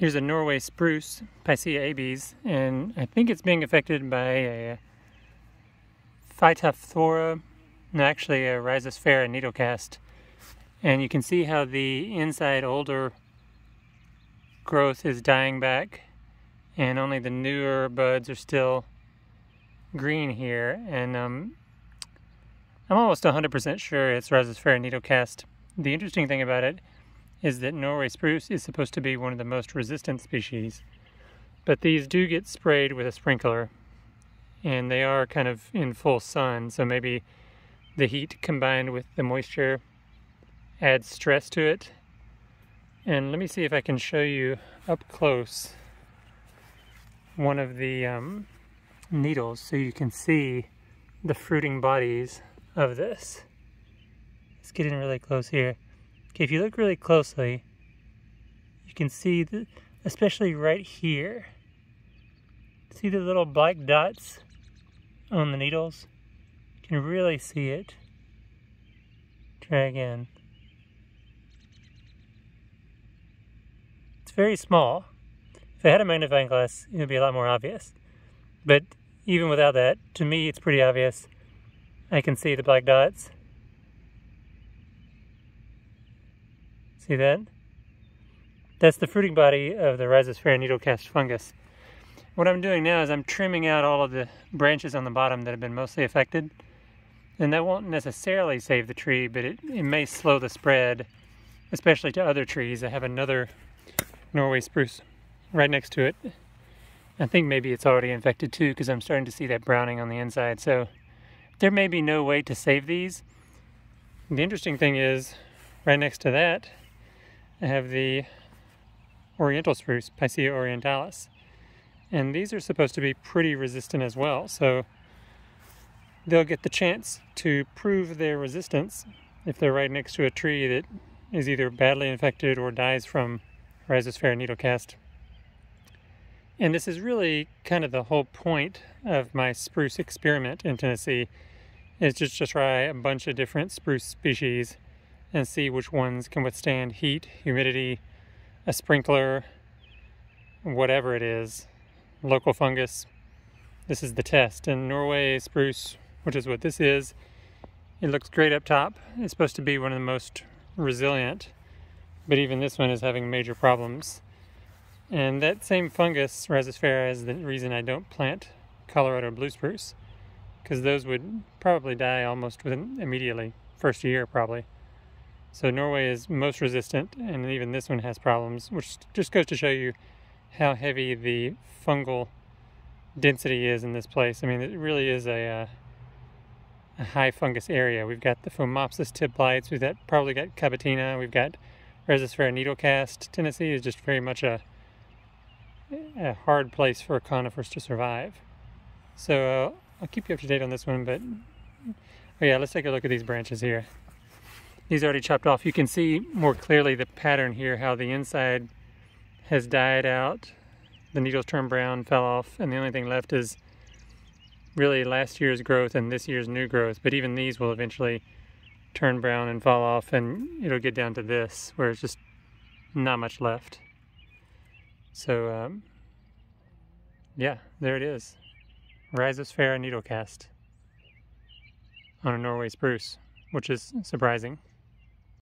Here's a Norway spruce, Picea abies, and I think it's being affected by a Phytophthora, no, actually a Rhizosphaera needlecast. And you can see how the inside older growth is dying back and only the newer buds are still green here. And um, I'm almost 100% sure it's Rhizosphaera needlecast. The interesting thing about it is that Norway spruce is supposed to be one of the most resistant species. But these do get sprayed with a sprinkler and they are kind of in full sun, so maybe the heat combined with the moisture adds stress to it. And let me see if I can show you up close one of the um, needles so you can see the fruiting bodies of this. Let's get in really close here. Okay, if you look really closely, you can see, the, especially right here, see the little black dots on the needles? You can really see it. Try again. It's very small. If I had a magnifying glass, it would be a lot more obvious. But even without that, to me it's pretty obvious. I can see the black dots. See that? That's the fruiting body of the Rhizosphaera needlecast fungus. What I'm doing now is I'm trimming out all of the branches on the bottom that have been mostly affected. And that won't necessarily save the tree, but it, it may slow the spread, especially to other trees. I have another Norway spruce right next to it. I think maybe it's already infected too because I'm starting to see that browning on the inside. So there may be no way to save these. The interesting thing is, right next to that, I have the oriental spruce, Picea orientalis. And these are supposed to be pretty resistant as well. So they'll get the chance to prove their resistance if they're right next to a tree that is either badly infected or dies from Rhizosphaera needlecast. And this is really kind of the whole point of my spruce experiment in Tennessee is just to try a bunch of different spruce species and see which ones can withstand heat, humidity, a sprinkler, whatever it is, local fungus. This is the test. And Norway spruce, which is what this is, it looks great up top. It's supposed to be one of the most resilient, but even this one is having major problems. And that same fungus, Rhizosphaera, is the reason I don't plant Colorado blue spruce, because those would probably die almost within immediately, first year probably. So Norway is most resistant, and even this one has problems, which just goes to show you how heavy the fungal density is in this place. I mean, it really is a, uh, a high fungus area. We've got the Phomopsis tip blights, we've got, probably got Kabatina, we've got Rhizosphaera needlecast. Tennessee is just very much a, a hard place for conifers to survive. So uh, I'll keep you up to date on this one, but oh yeah, let's take a look at these branches here. These already chopped off. You can see more clearly the pattern here, how the inside has died out. The needles turned brown, fell off, and the only thing left is really last year's growth and this year's new growth. But even these will eventually turn brown and fall off, and it'll get down to this, where it's just not much left. So, um, yeah, there it is. Rhizosphaera needlecast on a Norway spruce, which is surprising.